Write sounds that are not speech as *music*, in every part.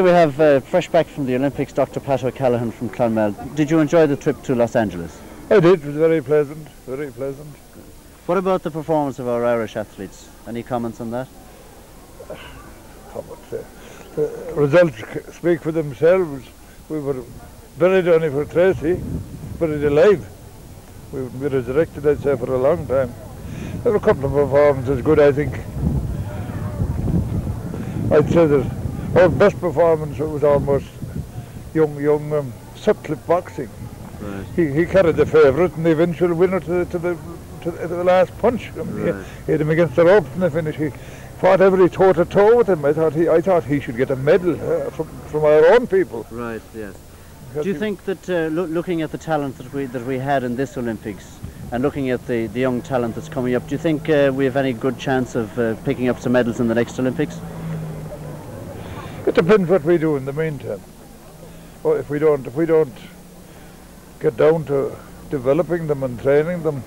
Okay, we have uh, fresh back from the Olympics, Dr. Pat O'Callaghan from Clonmel. Did you enjoy the trip to Los Angeles? I did. It was very pleasant. Very pleasant. What about the performance of our Irish athletes? Any comments on that? *sighs* Comments. Uh, the results speak for themselves. We were buried only for Tracy, buried alive. We would be resurrected, I'd say, for a long time. There were a couple of performances good, I think. I'd say that our best performance was almost young, young um, Sutcliffe boxing. Right. He, he carried the favourite and the eventual winner to the, to the, to the, to the last punch. Um, *laughs* he- Right. He had him against the ropes in the finish. He fought every toe to toe with him. I thought he, I thought he should get a medal uh, from, from our own people. Right, yes. Because Do you think that uh, loo- looking at the talent that we, that we had in this Olympics and looking at the, the young talent that's coming up, do you think uh, we have any good chance of uh, picking up some medals in the next Olympics? It depends what we do in the meantime. Well, if we don't, if we don't get down to developing them and training them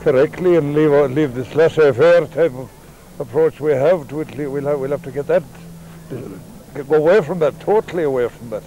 correctly and leave leave this laissez-faire type of approach we have to it, we'll have we'll have to get that go away from that, totally away from that.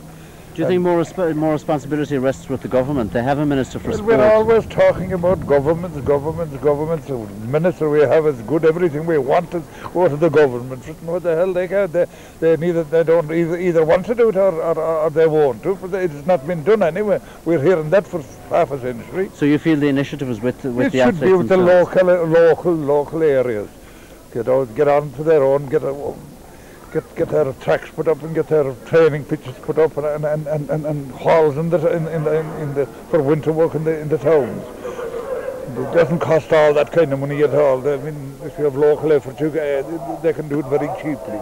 Do you think more, resp- more responsibility rests with the government? They have a minister for sport. we're always talking about governments, governments, governments. The minister we have is good. Everything we want is go to the government. What the hell they can? They, they neither they don't either, either want to do it or, or, or they won't do it. It's not been done anyway. We're hearing that for half a century. So you feel the initiative is with, with it the should be with the local, local, local areas. Get out, get on to their own. Get a, get get their tracks put up and get their training pitches put up and and, and, and, and halls in the in, in the in the for winter work in the in the towns. It doesn't cost all that kind of money at all. I mean, if you have local effort, you, uh, they can do it very cheaply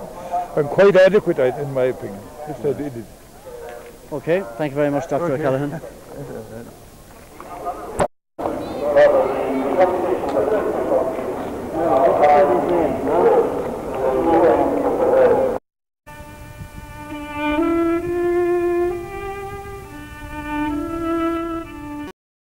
and quite adequate, I- in my opinion. If they did it. Okay, thank you very much, Dr. Okay. O'Callaghan. *laughs*